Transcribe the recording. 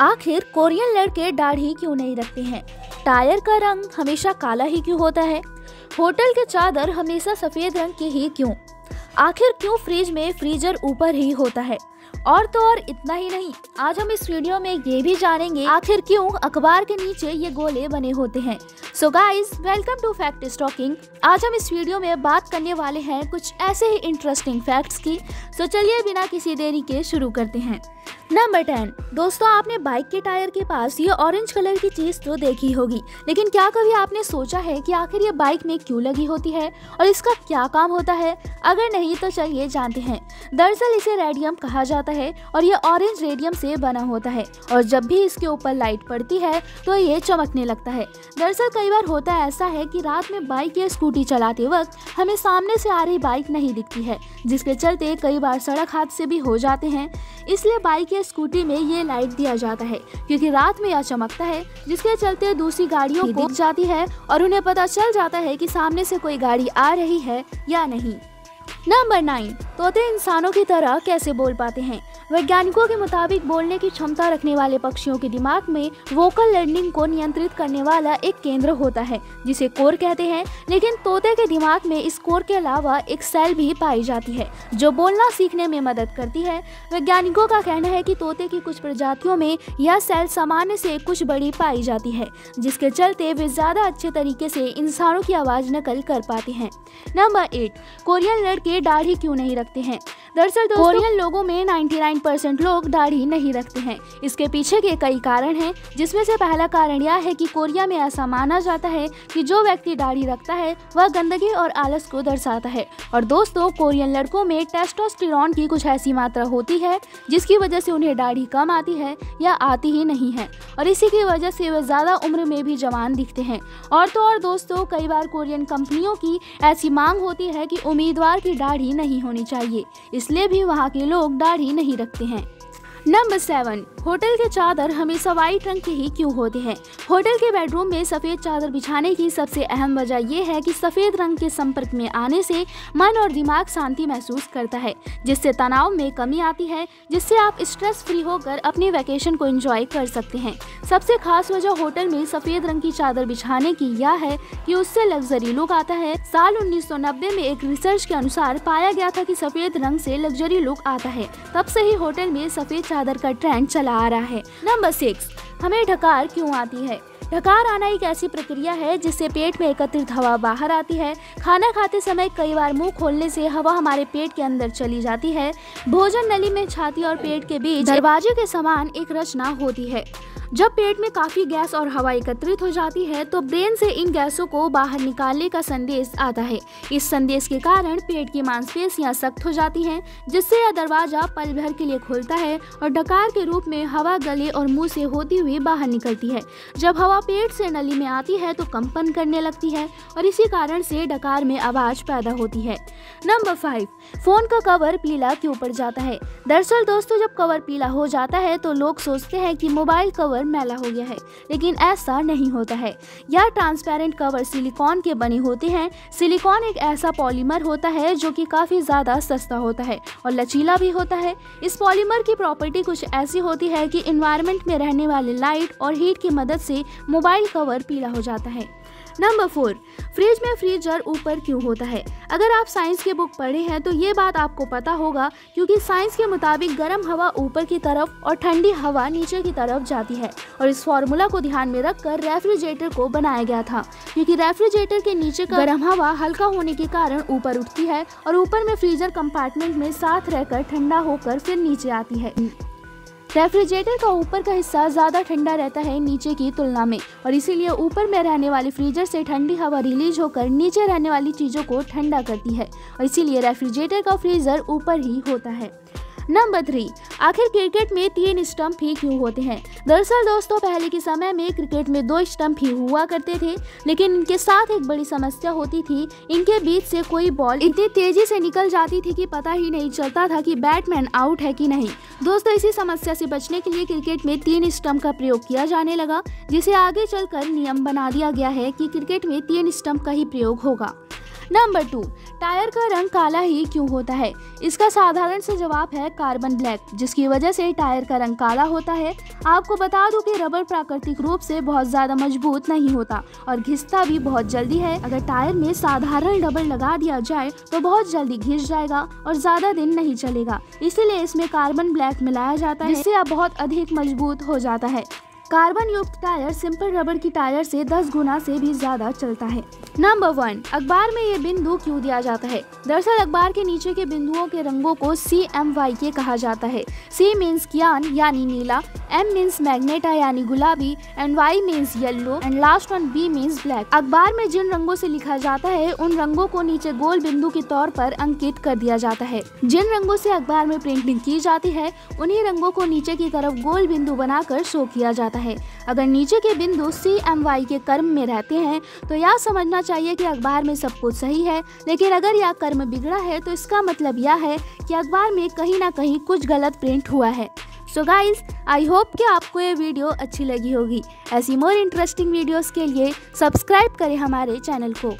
आखिर कोरियन लड़के दाढ़ी क्यों नहीं रखते हैं? टायर का रंग हमेशा काला ही क्यों होता है? होटल के चादर हमेशा सफ़ेद रंग के ही क्यों? आखिर क्यों फ्रिज में फ्रीजर ऊपर ही होता है? और तो और इतना ही नहीं, आज हम इस वीडियो में ये भी जानेंगे आखिर क्यों अखबार के नीचे ये गोले बने होते हैं। So guys welcome to fact stocking आज हम इस वीडियो में बात करने वाले हैं कुछ ऐसे ही इंटरेस्टिंग फैक्ट्स की। तो चलिए बिना किसी देरी के शुरू करते हैं। नंबर टेन दोस्तों, आपने बाइक के टायर के पास ये ऑरेंज कलर की चीज़ तो देखी होगी, लेकिन क्या कभी आपने सोचा है कि आखिर ये बाइक में क्यों लगी होती है और इसका क्या काम होता है? अगर नहीं तो चलिए जानते हैं। दरअसल इसे रेडियम कहा जाता है और ये ऑरेंज रेडियम से बना होता है और जब भी इसके ऊपर लाइट पड़ती है तो ये चमकने लगता है। दरअसल कई बार होता ऐसा है कि रात में बाइक या स्कूटी चलाते वक्त हमें सामने से आ रही बाइक नहीं दिखती है, जिसके चलते कई बार सड़क हादसे भी हो जाते हैं। इसलिए बाइक या स्कूटी में ये लाइट दिया जाता है क्योंकि रात में यह चमकता है जिसके चलते दूसरी गाड़ियों को दिख जाती है और उन्हें पता चल जाता है कि सामने से कोई गाड़ी आ रही है या नहीं। नंबर नाइन तोते इंसानों की तरह कैसे बोल पाते हैं? वैज्ञानिकों के मुताबिक बोलने की क्षमता रखने वाले पक्षियों के दिमाग में वोकल लर्निंग को नियंत्रित करने वाला एक केंद्र होता है, जिसे कोर कहते हैं। लेकिन तोते के दिमाग में इस कोर के अलावा एक सेल भी पाई जाती है, जो बोलना सीखने में मदद करती है। वैज्ञानिकों का कहना है कि तोते की कुछ प्रजातियों में यह सेल सामान्य से कुछ बड़ी पाई जाती है, जिसके चलते वे ज़्यादा अच्छे तरीके से इंसानों की आवाज़ नकल कर पाते हैं। नंबर एट, कोरियन लड़के दाढ़ी क्यों नहीं रखते हैं? दरअसल कोरियन लोगों में 99 परसेंट लोग दाढ़ी नहीं रखते हैं। इसके पीछे के कई कारण हैं, जिसमें से पहला कारण यह है कि कोरिया में ऐसा माना जाता है कि जो व्यक्ति दाढ़ी रखता है, वह गंदगी और आलस को दर्शाता है। और दोस्तों, कोरियन लड़कों में टेस्टोस्टेरॉन की कुछ ऐसी मात्रा होती है, जिसकी वजह से उन्हें दाढ़ी कम आती है या आती ही नहीं है। और इसी की वजह से वह ज़्यादा उम्र में भी जवान दिखते हैं। और तो और दोस्तों, कई बार कोरियन कंपनियों की ऐसी मांग होती है कि उम्मीदवार की दाढ़ी नहीं होनी चाहिए। इसलिए भी वहाँ के लोग दाढ़ी नहीं रखते। हैं। नंबर सेवन होटल के चादर हमेशा वाइट रंग के ही क्यों होते हैं? होटल के बेडरूम में सफ़ेद चादर बिछाने की सबसे अहम वजह यह है कि सफ़ेद रंग के संपर्क में आने से मन और दिमाग शांति महसूस करता है, जिससे तनाव में कमी आती है, जिससे आप स्ट्रेस फ्री होकर अपने वैकेशन को एंजॉय कर सकते हैं। सबसे खास वजह होटल में सफ़ेद रंग की चादर बिछाने की यह है कि उससे लग्जरी लुक आता है। साल 1990 में एक रिसर्च के अनुसार पाया गया था कि सफ़ेद रंग से लग्जरी लुक आता है। तब से ही होटल में सफ़ेद चादर का ट्रेंड चला आ रहा है। नंबर सिक्स हमें ढकार क्यों आती है? ढकार आना एक ऐसी प्रक्रिया है जिससे पेट में एकत्रित हवा बाहर आती है। खाना खाते समय कई बार मुँह खोलने से हवा हमारे पेट के अंदर चली जाती है। भोजन नली में छाती और पेट के बीच दरवाजे के समान एक रचना होती है। जब पेट में काफ़ी गैस और हवा एकत्रित हो जाती है तो ब्रेन से इन गैसों को बाहर निकालने का संदेश आता है। इस संदेश के कारण पेट की मांसपेशियाँ सख्त हो जाती हैं, जिससे यह दरवाज़ा पल भर के लिए खुलता है और डकार के रूप में हवा, गले और मुँह से होती हुई बाहर निकलती है। जब हवा पेट से नली में आती है तो कंपन करने लगती है और इसी कारण से डकार में आवाज़ पैदा होती है। नंबर फाइव, फ़ोन का कवर पीला क्यों पड़ जाता है? दरअसल दोस्तों, जब कवर पीला हो जाता है तो लोग सोचते हैं कि मोबाइल कवर कवर मैला हो गया है, लेकिन ऐसा नहीं होता है। यह ट्रांसपेरेंट कवर सिलिकॉन के बने होते हैं। सिलिकॉन एक ऐसा पॉलीमर होता है जो कि काफ़ी ज़्यादा सस्ता होता है और लचीला भी होता है। इस पॉलीमर की प्रॉपर्टी कुछ ऐसी होती है कि इन्वायरमेंट में रहने वाले लाइट और हीट की मदद से मोबाइल कवर पीला हो जाता है। नंबर फोर, फ्रिज में फ्रीजर ऊपर क्यों होता है? अगर आप साइंस के बुक पढ़े हैं तो ये बात आपको पता होगा, क्योंकि साइंस के मुताबिक गर्म हवा ऊपर की तरफ़ और ठंडी हवा नीचे की तरफ़ जाती है, और इस फॉर्मूला को ध्यान में रखकर रेफ्रिजरेटर को बनाया गया था, क्योंकि रेफ्रिजरेटर के नीचे का गर्म हवा हल्का होने के कारण ऊपर उठती है, और ऊपर में फ्रीजर कंपार्टमेंट में साथ रहकर ठंडा होकर फिर नीचे आती है। रेफ्रिजरेटर का ऊपर का हिस्सा ज़्यादा ठंडा रहता है नीचे की तुलना में, और इसीलिए ऊपर में रहने वाले फ्रीजर से ठंडी हवा रिलीज़ होकर नीचे रहने वाली चीज़ों को ठंडा करती है, और इसीलिए रेफ्रिजरेटर का फ्रीजर ऊपर ही होता है। नंबर थ्री, आखिर क्रिकेट में तीन स्टंप ही क्यों होते हैं? दरअसल दोस्तों, पहले के समय में क्रिकेट में दो स्टंप ही हुआ करते थे, लेकिन इनके साथ एक बड़ी समस्या होती थी। इनके बीच से कोई बॉल इतनी तेज़ी से निकल जाती थी कि पता ही नहीं चलता था कि बैटमैन आउट है कि नहीं। दोस्तों, इसी समस्या से बचने के लिए क्रिकेट में तीन स्टंप का प्रयोग किया जाने लगा, जिसे आगे चलकर नियम बना दिया गया है कि क्रिकेट में तीन स्टंप का ही प्रयोग होगा। नंबर टू टायर का रंग काला ही क्यों होता है? इसका साधारण से जवाब है कार्बन ब्लैक, जिसकी वजह से टायर का रंग काला होता है। आपको बता दूँ कि रबर प्राकृतिक रूप से बहुत ज़्यादा मज़बूत नहीं होता और घिसता भी बहुत जल्दी है। अगर टायर में साधारण रबर लगा दिया जाए तो बहुत जल्दी घिस जाएगा और ज़्यादा दिन नहीं चलेगा। इसीलिए इसमें कार्बन ब्लैक मिलाया जाता है, जिससे अब बहुत अधिक मज़बूत हो जाता है। कार्बन युक्त टायर सिंपल रबर की टायर से 10 गुना से भी ज़्यादा चलता है। नंबर वन अखबार में ये बिंदु क्यों दिया जाता है? दरअसल अखबार के नीचे के बिंदुओं के रंगों को सी एम वाई के कहा जाता है। सी मीन्स कियान यानी नीला एम मीन्स मैग्नेटा यानी गुलाबी and Y means yellow and last one B means black अखबार में जिन रंगों से लिखा जाता है, उन रंगों को नीचे गोल बिंदु के तौर पर अंकित कर दिया जाता है। जिन रंगों से अखबार में प्रिंटिंग की जाती है, उन्हीं रंगों को नीचे की तरफ़ गोल बिंदु बनाकर शो किया जाता है। अगर नीचे के बिंदु सी एम वाई के कर्म में रहते हैं तो यह समझना चाहिए कि अखबार में सब कुछ सही है। लेकिन अगर यह कर्म बिगड़ा है तो इसका मतलब यह है कि अखबार में कहीं ना कहीं कुछ गलत प्रिंट हुआ है। सो गाइज़ आई होप कि आपको ये वीडियो अच्छी लगी होगी। ऐसी मोर इंटरेस्टिंग वीडियोस के लिए सब्सक्राइब करें हमारे चैनल को।